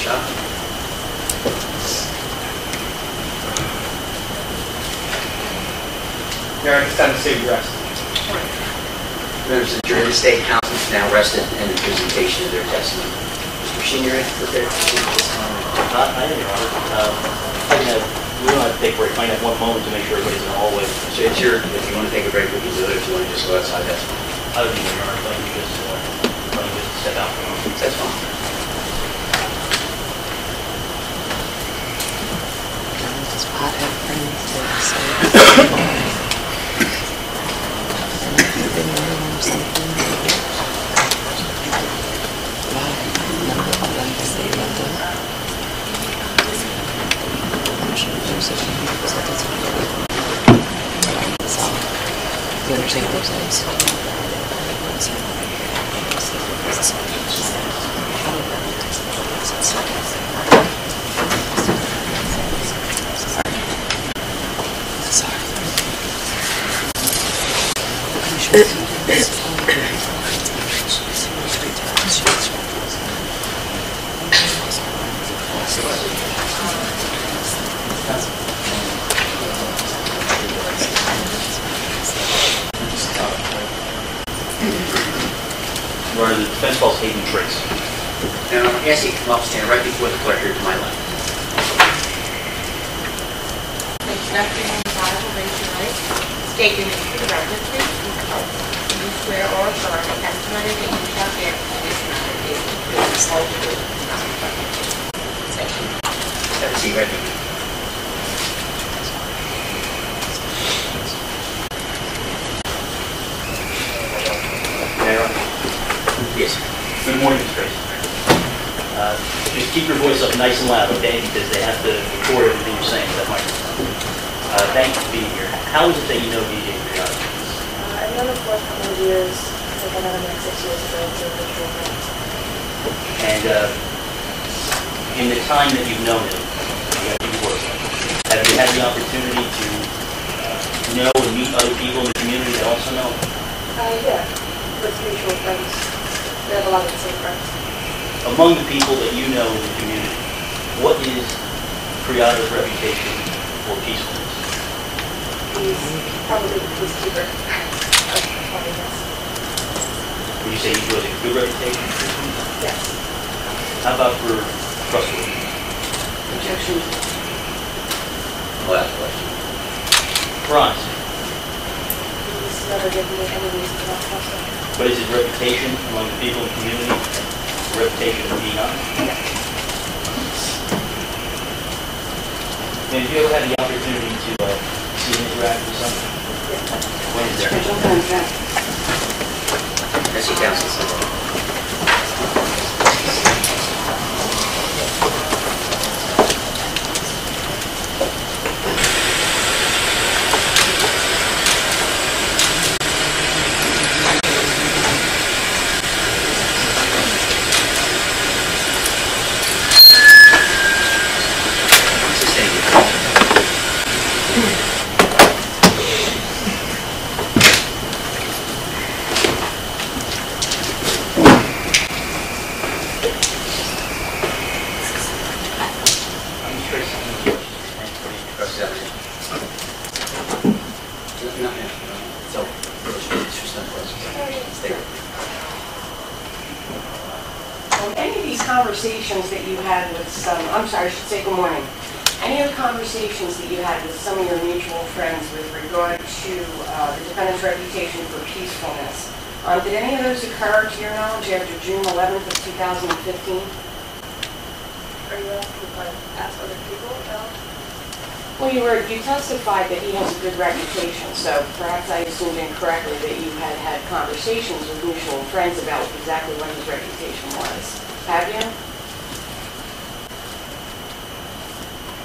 shot. Mayor, at this time, the state rest. Members of the jury, the state counsel is now rested in the presentation of their testimony. Mr. Sheen, you're ready to prepare to proceed at this time? Uh, I am, Your Honor. Uh, I can have, we don't have to take a break, I might have one moment to make sure everybody's in the hallway. So it's your, if you want to take a break, we can do it, if you want to just go outside, that's fine. I would be, Your Honor, if I could just, uh, if I could just step out for a moment. That's fine. Say. And if you've been or something. Why? I'm sure there's a few people all. You understand what. I'm sure. Your Honor, the defense calls Hayden Trace. Now, I'm asking you to come up, stand right before the clerk here to my left. Place your left hand on the Bible, raise your right. State your name for the record, please. Do you swear or affirm the testimony that you shall give in this matter is the truth, the whole truth, and nothing but the truth? Say it. Have a seat right here. Mayor, Yes, sir. good morning, Mr. Trace. Uh, Just keep your voice up nice and loud, okay, because they have to record everything you're saying, that microphone. Uh, Thank you for being here. How is it that you know DJ Creato? Uh, I've known him for a couple of years, I think I met him like six years ago through a mutual friend. And uh, in the time that you've known him, you have you worked, have you had the opportunity to uh, know and meet other people in the community that also know? him? Uh, yeah, with mutual friends. We have a lot of the same friends. Among the people that you know in the community, what is Creato's reputation for peacefulness? He's probably the peacekeeper. of Barbados. Would you say he enjoys a good reputation for peacefulness? Yes. How about for trustworthiness? Objection? Last question. For honesty? He's never given me any reason to not trust him. What is his reputation among the people in the community? Reputation of being honest? And have you ever had the opportunity to uh, see him interact with someone? When is there? That's your counsel. Sustained. I'm just curious. Trust that. No, no, no. So, it's just not questions. Stay. Um, Any of these conversations that you had with some, I'm sorry, I should say good morning. Any of the conversations that you had with some of your mutual friends with regard to uh, the defendant's reputation for peacefulness, um, did any of those occur, to your knowledge, after June 11th of 2015? Are you asking if I've asked other people about? Well, you were, you testified that he has a good reputation, so perhaps I assumed incorrectly that you had had conversations with mutual friends about exactly what his reputation was. Have you?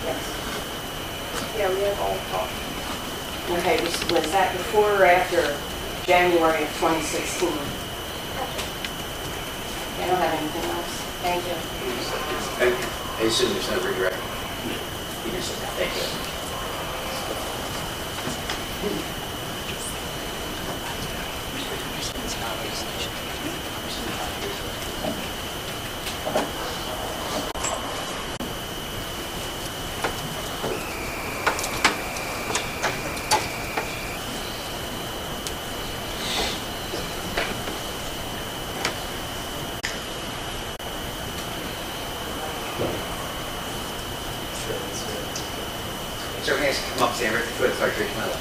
Yes. Yeah, we have all talked. Okay, was, was that before or after January of 2016? Don't have anything else. Thank you. I assume there's no regret. You. Thank you. Sir, may I ask you to come up, stand right before the clerk, here to my left.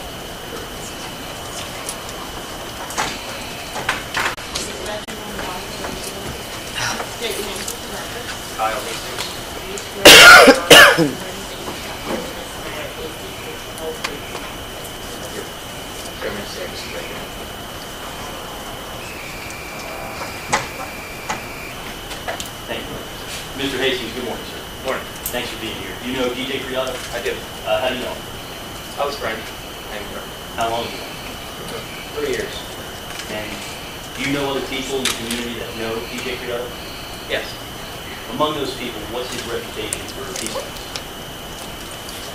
State your name for the record. Kyle Hastings. Do you swear or affirm that you shall bear witness to the matter is the truth, the whole truth, and nothing but the truth? Sir, may I stand, Mr. Baker? Thank you. Mr. Hastings, good morning, sir. Morning. Thanks for being here. Do you know DJ Creato? I do. Uh, how do you know him? I was friend. Thank you. How long have you known him? Three years. And do you know other people in the community that know DJ Creato? Yes. Among those people, what's his reputation for peacefulness?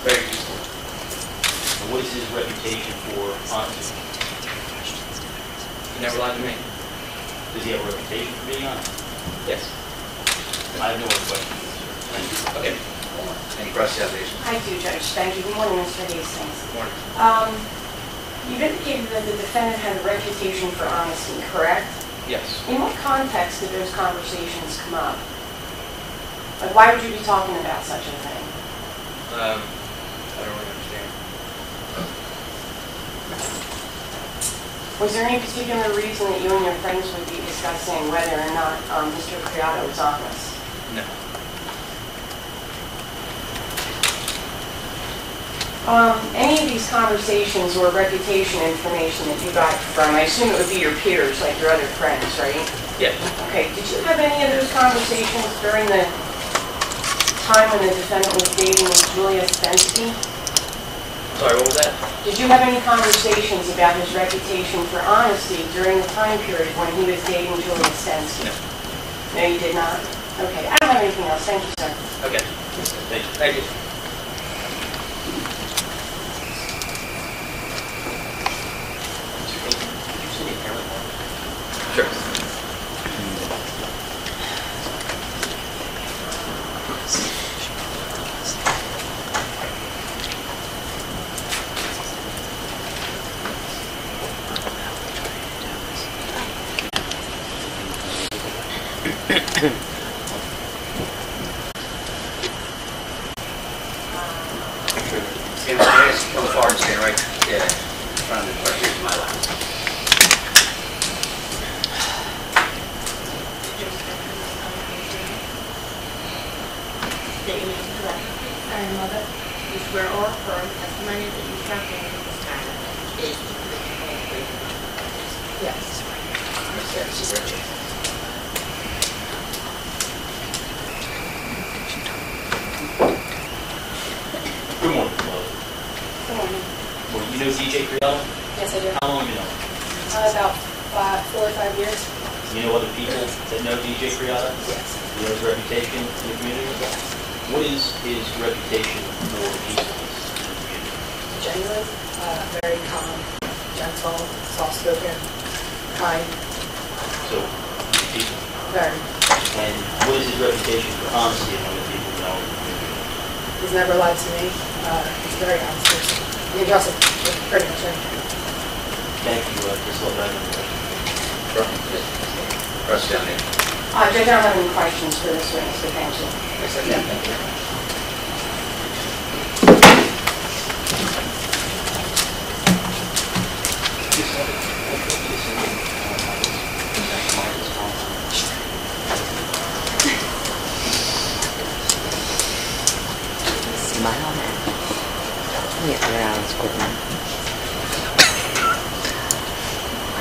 Very useful. And what is his reputation for honesty? You never lied to me. Does he have a reputation for being honest? Yes. I have no other questions. Thank you. Okay. Any cross-examination? I do, Judge. Thank you. Good morning, Mr. Hastings. Morning. Um, You've indicated that the defendant had a reputation for honesty, correct? Yes. In what context did those conversations come up? Like, why would you be talking about such a thing? Um, I don't really understand. Was there any particular reason that you and your friends would be discussing whether or not um, Mr. Creato was honest? No. Um, Any of these conversations or reputation information that you got from, I assume it would be your peers, like your other friends, right? Yes. Okay, did you have any of those conversations during the time when the defendant was dating Julia Stensky? Sorry, what was that? Did you have any conversations about his reputation for honesty during the time period when he was dating Julia Stensky? No. No, you did not? Okay, I don't have anything else. Thank you, sir. Okay. Thank you. Thank you. Mr. Hastings, did you say the parent mark? Sure. Stand, may I ask you to come forward, stand right yeah, in front of the clerk, here to my left. State your name for the record, please. Mary Mother, Do you swear or affirm the testimony that you shall give in this matter is the truth, the whole truth, and nothing but the truth? yes. May I stand, Mr. Baker? Good morning, Flo. Good morning. Well, you know DJ Creato? Yes, I do. How long have you known him? Uh, About five, four or five years? You know other people that know DJ Creato? Yes. You know his reputation in the community? What is his reputation for peacefulness in the community? Genuine, uh, very calm, gentle, soft-spoken, kind, So, peaceful. very. And what is his reputation for honesty among the people who know him in the community? He's never lied to me. Uh, He's a very honest person. You can trust him with pretty much anything. Thank you, uh, Ms. Lopez. Cross-examination. Uh, Judge, I don't have any questions for this witness, but thank you. Stand, thank you. Smile, man. Yeah, you're out of school, man.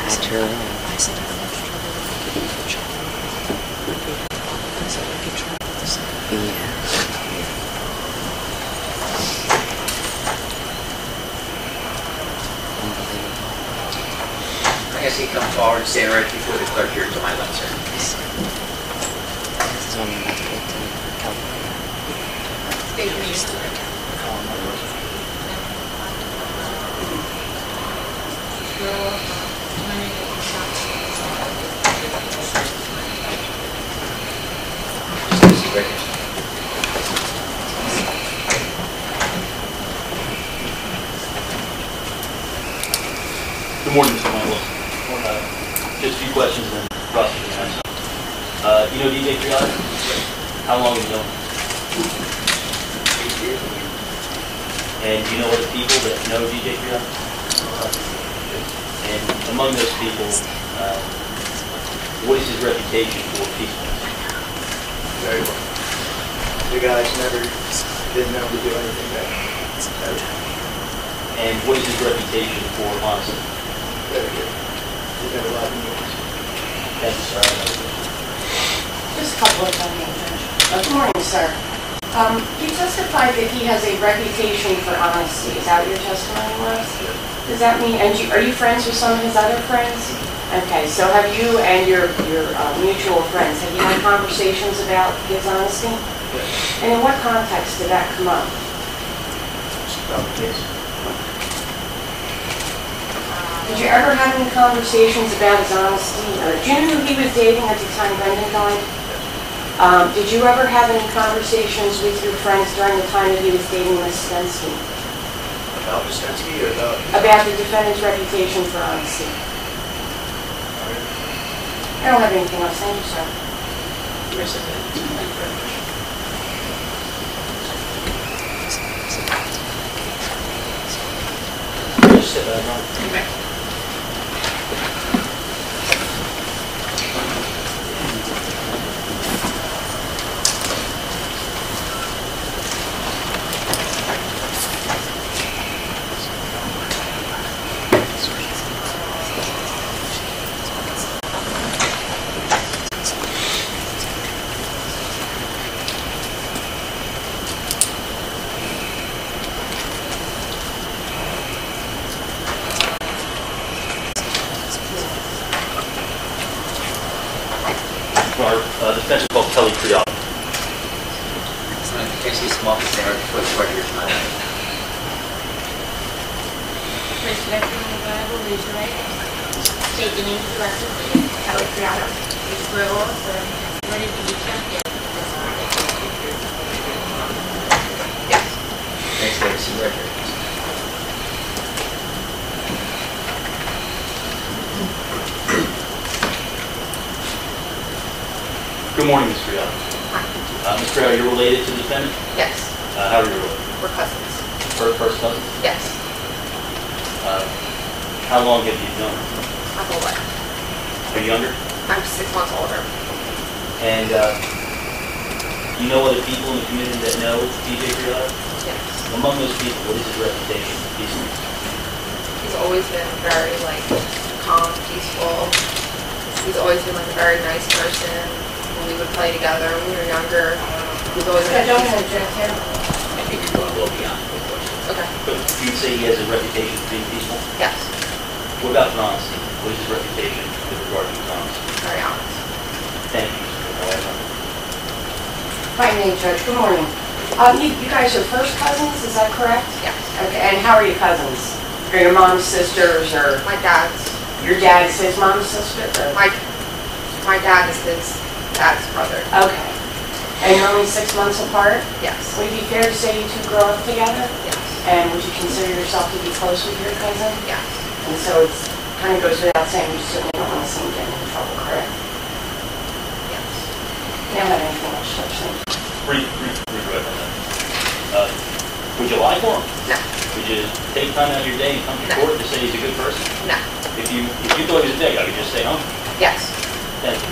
At your own. Yeah. Unbelievable. May I ask you to come forward and stand right before the clerk, here to my left, sir? This is what I'm about to get to. California. State your name for the record. Swear or affirm the testimony that you shall give in this matter is the truth, the whole truth, and nothing but the truth? Mr. Good morning, Mr. Uh, Just a few questions and then Russ can answer. Uh, you know DJ Creato? How long have you known him? And do you know other people that know DJ Creato? And among those people, um, what is his reputation for peacefulness? Very well. The guy's never been known to do anything bad. And what is his reputation for honesty? Very good. He's never lied to me. Thank you, sir. Just a couple of things, Judge. Good morning, sir. Um, You testified that he has a reputation for honesty. Is that what your testimony was? Does that mean, and you- are you friends with some of his other friends? Okay, so have you and your your uh, mutual friends, have you had conversations about his honesty? Yes. And in what context did that come up? About case. Did you ever have any conversations about his honesty? Or do you know who he was dating at the time Brendan died? Um, Did you ever have any conversations with your friends during the time that he was dating Ms. Stensky About Mr. or about? about the defendant's reputation for honesty? I don't have anything else. Thank you, sir. Yes, I did. Thank you very much. Just sit back, Ron. Our uh, defense is called Kelly Creato. Can you come up and stand for the record? Raise your left hand on the Bible, raise your right. State your name for the record, please. Kelly Creato. You swear or affirm testimony that you shall give. Yes. Thanks, David. See you right here. Good morning, Ms. Creato. Uh, Ms. Creato, you're related to the defendant? Yes, Uh, How are you related? we're cousins. First, first cousin? Yes, Uh, How long have you known her? my whole life. Are you younger? I'm six months older. And uh, you know other people in the community that know DJ Creato? Yes. Among those people, what is his reputation? He's He's always been very like calm, peaceful. He's always been like a very nice person. When we would play together when we were younger, he was always I been don't peaceful. object here. I think you're going well beyond the question. Okay, But you'd say he has a reputation for being peaceful? yes, What about for honesty? What is his reputation with regard to his honesty? very honest. Thank you, Mr. Creato. Fine name, Judge. Good morning. Um, You you guys are first cousins, is that correct? Yes. Okay, and how are your cousins? Are your mom's sisters or My dad's, your dad's his mom's sister? or- my, my dad is his dad's brother. Okay. And you're only six months apart? Yes, Would it be fair to say you two grew up together? yes, And would you consider yourself to be close with your cousin? yes, And so it's, kind of goes without saying, you certainly don't want to see him get in trouble, correct? yes. You don't have anything else, Judge, thank you. Brief, brief, brief on that. Uh, Would you lie for him? No, Would you take time out of your day and come to No. court to say he's a good person? no, If you, if you thought he was a dick, I would just stay home. yes. Thank you,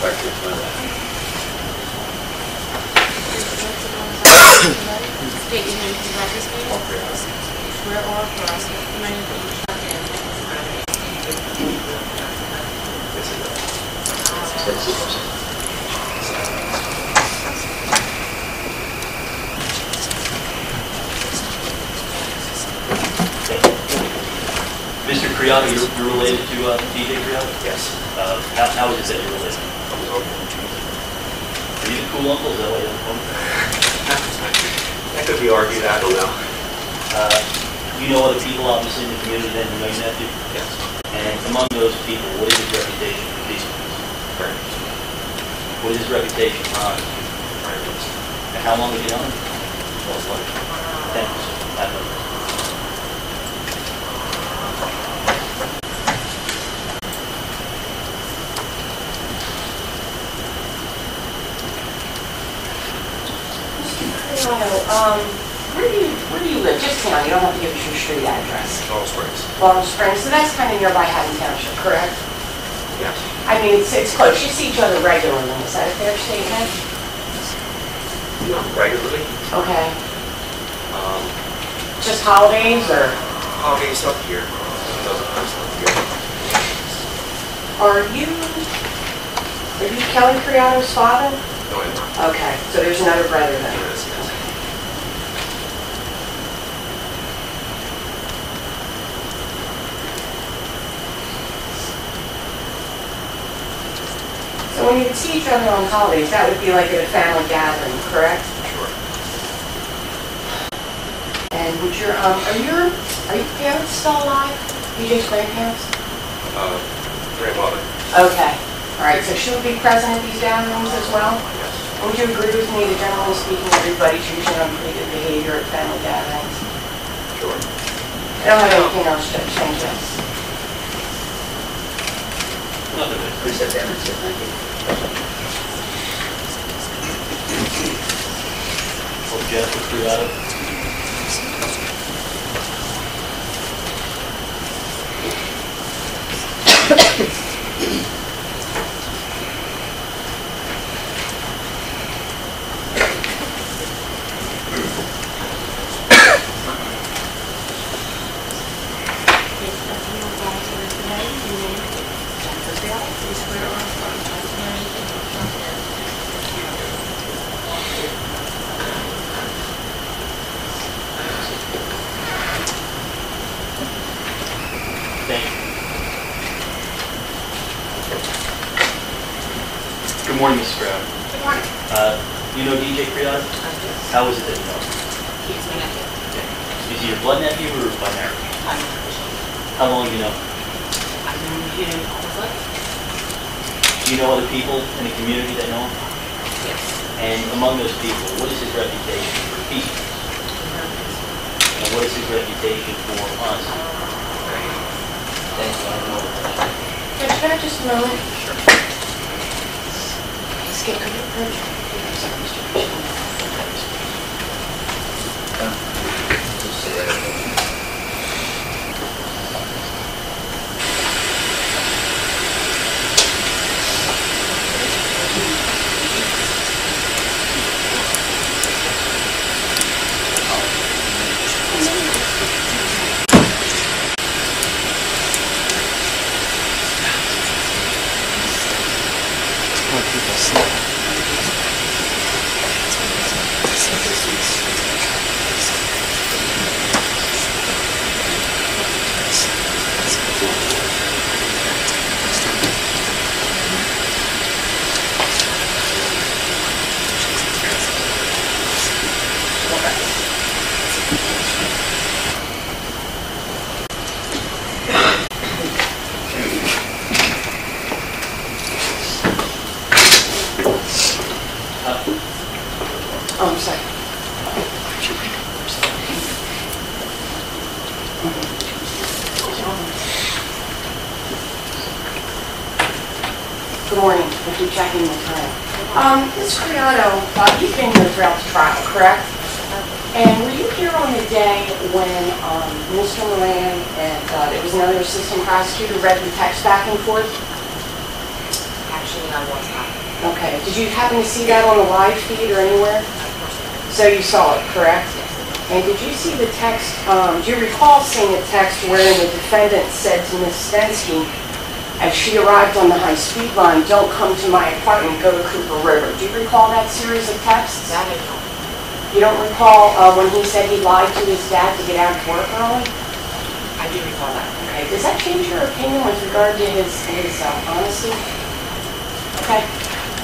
for the. State your name for the record, please. Swear or affirm testimony that you shall give. Sit- sit down. Mr. Creato, you're you're related to uh, DJ Creato? Yes. Uh, How how is it that you're related? Are you the cool uncle? That why you have a phone? That could be argued, I don't know. Uh, You know other people, obviously, in the community that know your nephew? Yes. And among those people, what is his reputation for peacefulness? What is his reputation for honesty? And how long have you known him? Well, it's like, Thank you, sir. Have a- Hello, um, where do you, where do you live? Just town, you don't have to give us your street address. Laurel Springs. Laurel Springs, so that's kind of nearby Haddon Township, correct? Yes. I mean, it's, it's close, you see each other regularly, is that a fair statement? Not regularly. Okay, Um, just holidays, or holidays up here. Up here. are you, are you Kelly Creato's father? No, I'm not. Okay, so there's another brother then? Yes, yes. So when you would see each other on holidays, that would be like at a family gathering, correct? Sure. And would your, um, are your, are your parents still alive? BJ's grandparents? Uh, grandmother. Okay, all right, so she would be present at these gatherings as well? Yes. Would you agree with me that generally speaking, everybody's usually on pretty good behavior at family gatherings? Sure. I don't have anything else, Judge, thank you. Nothing. Please step down Or Jeff or Creato? Thank you. Good morning, Mrs. Brown. Good morning. Uh, You know DJ Creato? How is it that you know him? He's my nephew. Is he your blood nephew or by marriage? I'm How long have you known? him? I've known him all my life. Do you know other people in the community that know him? Yes. And among those people, what is his reputation for peacefulness? And what is his reputation for honesty? Thank you. I don't know. Judge, can I have just a moment? Sure. Skip, could you approach? Oh, I'm sorry. Good morning, if you're checking the time. Um, Ms. Creato, uh, you've been here throughout the trial, correct? And were you here on the day when, um, Mr. Moran and, uh, there was another assistant prosecutor read the text back and forth? Actually, I was not. Okay, did you happen to see that on the live feed or anywhere? Of course not. So you saw it, correct? And did you see the text, um, do you recall seeing a text wherein the defendant said to Ms. Stensky, as she arrived on the high-speed line, "Don't come to my apartment, go to Cooper River"? Do you recall that series of texts? That I don't. You don't recall uh, when he said he lied to his dad to get out of work early? I do recall that. Okay, does that change your opinion with regard to his, his uh, honesty? Okay,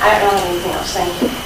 I don't have anything else, thank you.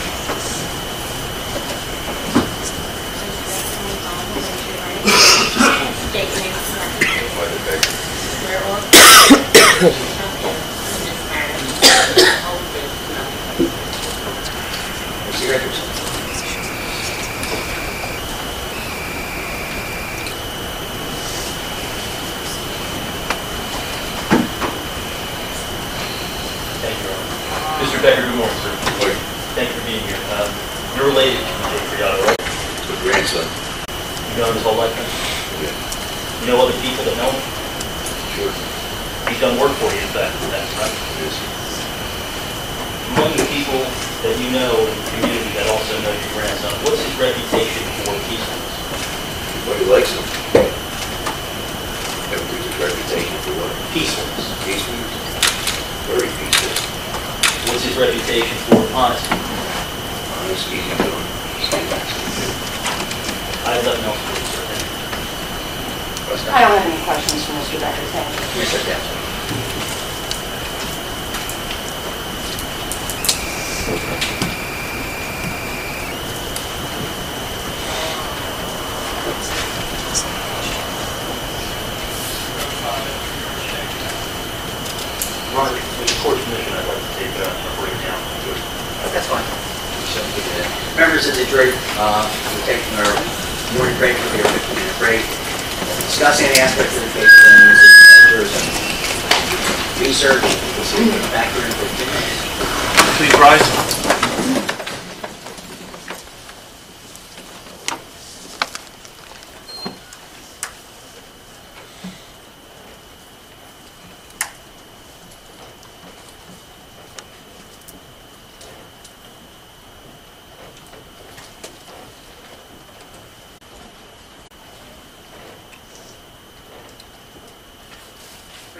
What's his reputation for honesty? Honest, easy going. I have nothing else for you, sir. Thank you. I don't have any questions for Mr. Becker, thank you. Mr. Townsend. Ron, with the court's permission, I'd like to take a a break now. That's fine. Members of the jury, uh, we're taking our morning break, we'll take a 15-minute break. Discuss any aspect of the case, it as research, back here in 15 minutes. Please rise.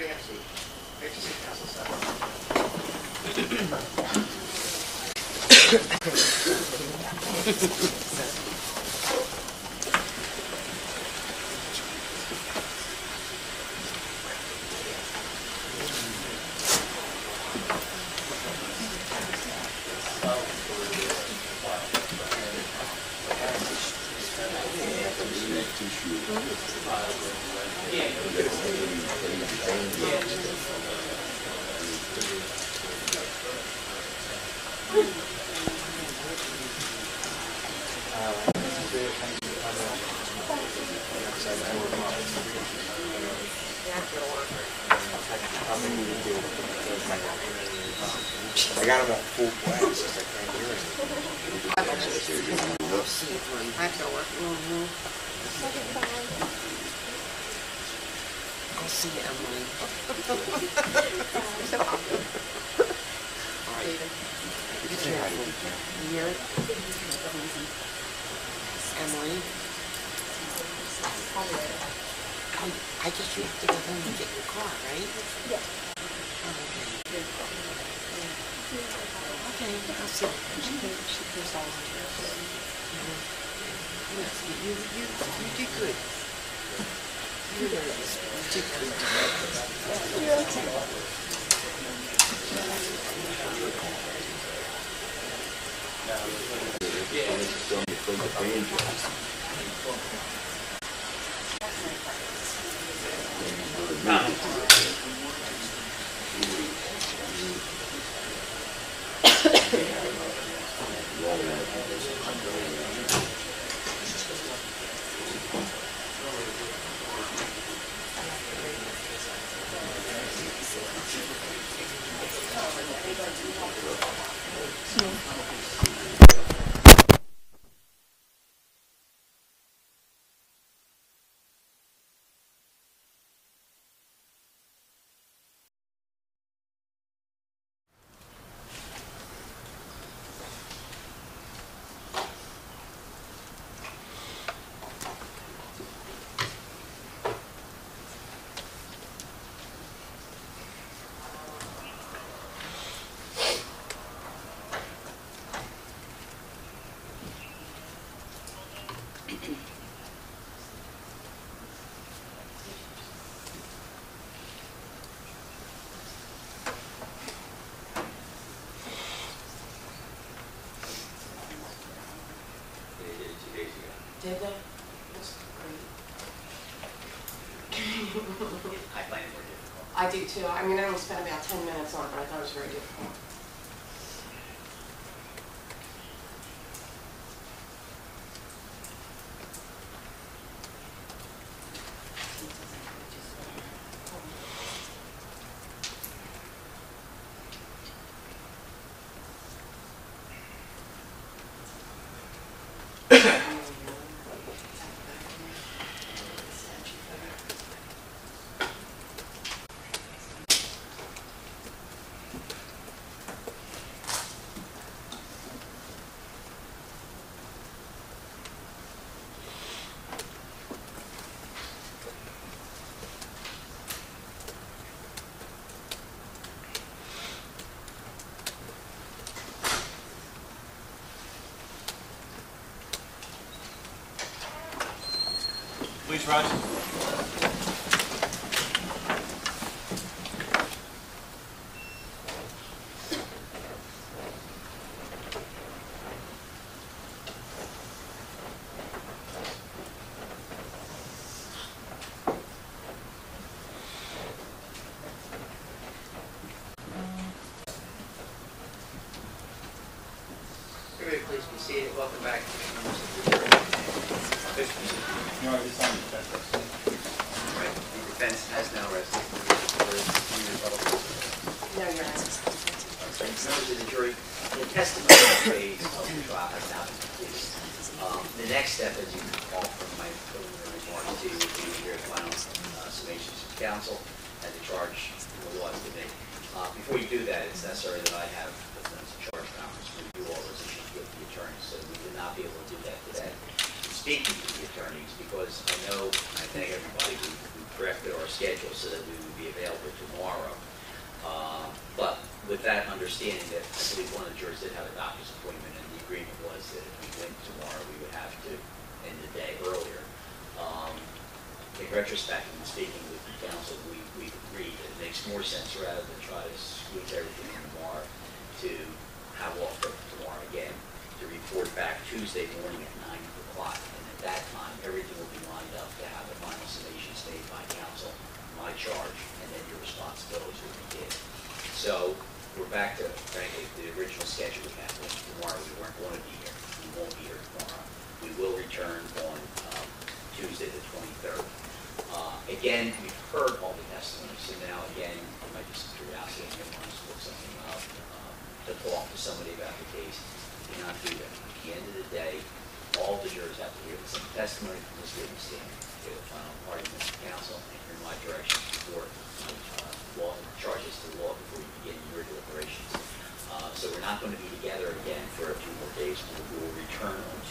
FC. Free FC, Council Sutton. I, I guess you have to go home and get your car, right? Yes. Oh, okay. Okay, I'll see. She she goes all the Yes, you, you, you did good. You did good. You're okay. Yeah. do too. I mean, I only spent about 10 minutes on it, but I thought it was very difficult. Thanks, Raj.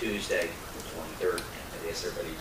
Tuesday, the 23rd. I guess everybody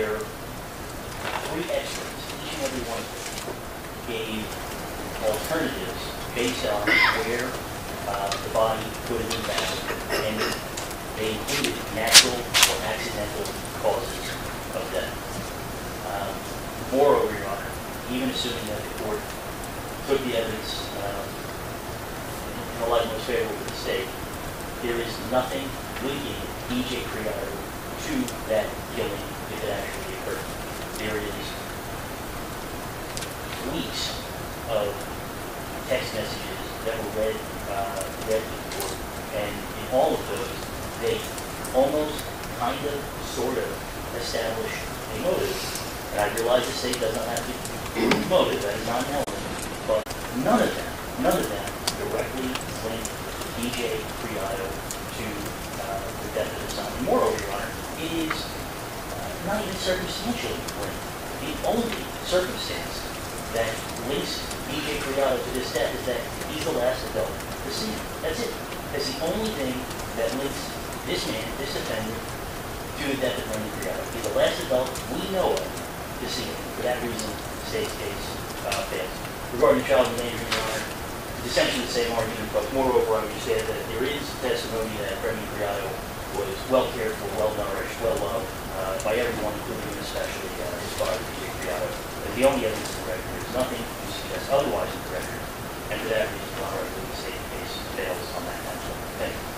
Three experts, each and every one of them gave alternatives based on where uh, the body could have been found, and they included natural or accidental causes of death. Um, Moreover, Your Honor, even assuming that the court took the evidence um, in the light most favorable to the state, there is nothing linking DJ Creato to that killing if it actually occurred. There is weeks of text messages that were read, uh, read court, and in all of those, they almost, kind of, sort of establish a motive. And I realize the state does not have to motive, that is not an element, but none of them, none of them directly link DJ Creato to uh, the death of his son. Moreover, is uh, not even circumstantially linked. The only circumstance that links DJ Creato to this death is that he's the last adult to see him. That's it. That's the only thing that links this man, this defendant, to the death of Brendan Creato. He's the last adult we know of to see him. For that reason, state's case uh, fails. Regarding the child endangerment, Your Honor, it's essentially the same argument, but moreover, I would add that there is testimony that Brendan Creato was well cared for, well nourished, well loved uh, by everyone, including especially uh, his father, Creato. And the only evidence in the record, there's nothing to suggest otherwise in the record, and for that reason, I believe the state case fails on that matter. Thank you.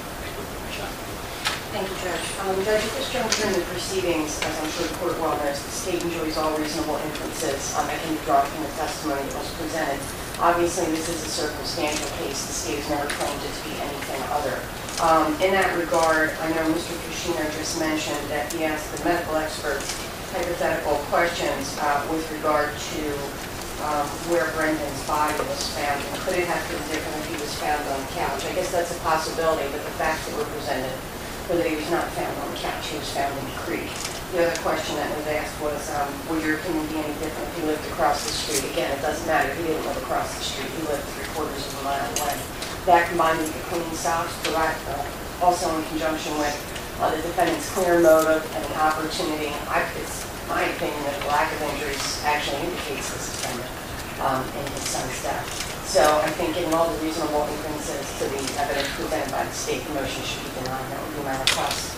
Thank you, Judge. Um, Judge, at this juncture in the proceedings, as I'm sure the court well knows, the state enjoys all reasonable inferences um, that can be drawn from the testimony that was presented. Obviously, this is a circumstantial case. The state has never claimed it to be anything other. Um, In that regard, I know Mr. Fuschino just mentioned that he asked the medical experts hypothetical questions uh, with regard to um, where Brendan's body was found, and could it have been different if he was found on the couch? I guess that's a possibility, but the facts that were presented were that he was not found on the couch, he was found in the creek. The other question that was asked was, um, would your opinion be any different if he lived across the street? Again, it doesn't matter, he didn't live across the street, he lived three quarters of a mile away. That combined with the clean socks, uh, also in conjunction with uh, the defendant's clear motive and the opportunity, I, it's my opinion that the lack of injuries actually indicates this defendant um, in his son's death. So I think given all the reasonable inferences to the evidence presented by the state, the motion should be denied. That would be my request.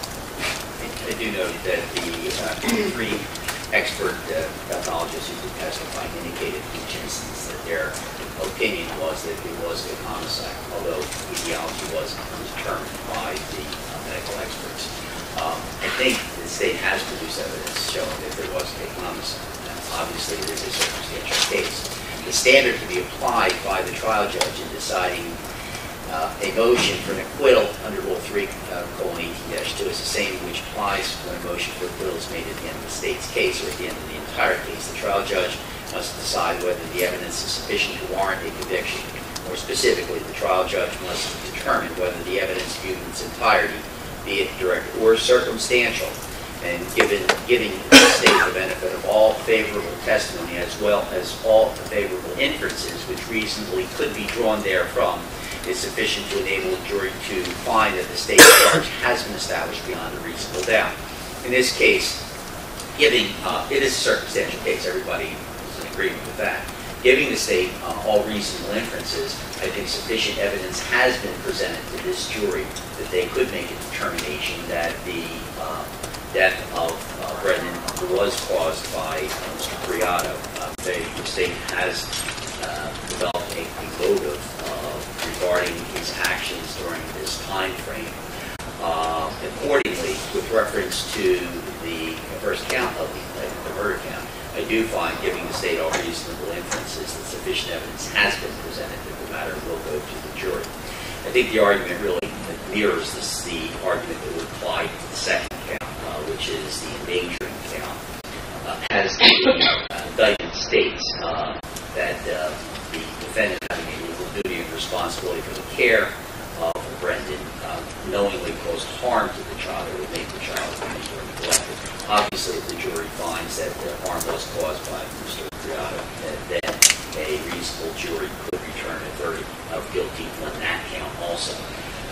I do note that the uh, three expert uh, pathologists who testified indicated in each instance that their opinion was that it was a homicide, although the etiology was determined by the uh, medical experts. Um, I think the state has produced evidence showing that there was a homicide. Now, Obviously, it is a circumstantial case. The standard to be applied by the trial judge in deciding uh, a motion for an acquittal under Rule 3, uh, colon 18-2 is the same which applies when a motion for acquittal is made at the end of the state's case or at the end of the entire case. The trial judge must decide whether the evidence is sufficient to warrant a conviction. More specifically, the trial judge must determine whether the evidence viewed in its entirety, be it direct or circumstantial, and given, giving the state the benefit of all favorable testimony as well as all favorable inferences which reasonably could be drawn therefrom, is sufficient to enable the jury to find that the state's charge has been established beyond a reasonable doubt. In this case, giving, uh, it is a circumstantial case, everybody is in agreement with that. Giving the state uh, all reasonable inferences, I think sufficient evidence has been presented to this jury that they could make a determination that the uh, death of uh, Brendan was caused by uh, Mr. Creato. Uh, The state has uh, developed a a motive regarding his actions during this time frame. Uh, Accordingly, with reference to the first count of the the murder count, I do find, giving the state all reasonable inferences, that sufficient evidence has been presented that the matter will go to the jury. I think the argument really mirrors this, the argument that would apply to the second count, uh, which is the endangering count. Uh, As the uh, indictment states, uh, that uh, the defendant duty and responsibility for the care of Brendan uh, knowingly caused harm to the child or would make the child abused or neglected. Obviously, if the jury finds that the harm was caused by Mr. Creato, then a reasonable jury could return a verdict of guilty on that count also.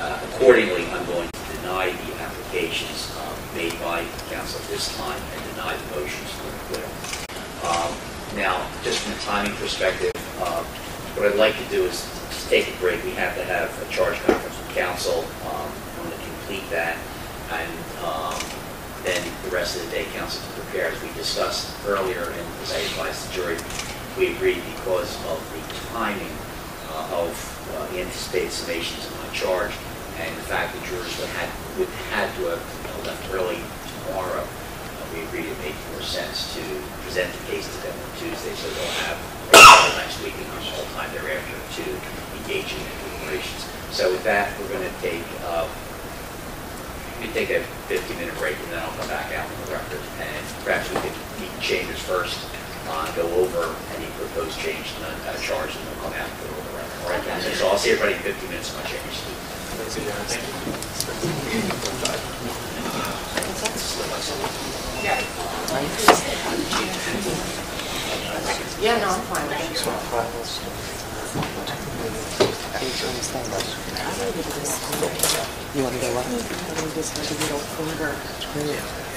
Uh, Accordingly, I'm going to deny the applications uh, made by counsel at this time and deny the motions for acquittal. Um, Now, just from a timing perspective, uh, what I'd like to do is take a break. We have to have a charge conference with counsel. Um, I'm going to complete that, and um, then the rest of the day, counsel can prepare, as we discussed earlier, and as I advised the jury, we agreed because of the timing uh, of uh, the anticipated summations of my charge, and the fact that jurors would have, would have to have left early tomorrow, uh, we agreed it made more sense to present the case to them on Tuesday, so they'll have until next week and the whole time thereafter to engage in deliberations. So with that, we're going to take, uh, we can take a 15-minute break, and then I'll come back out on the record, and perhaps we could meet chambers first, uh, go over any proposed change to the uh, charge, and then come out and go over the record. All right, counsel? so I'll see everybody in 15 minutes in my chambers. Yeah, no, I'm fine with it. You want to go what? Can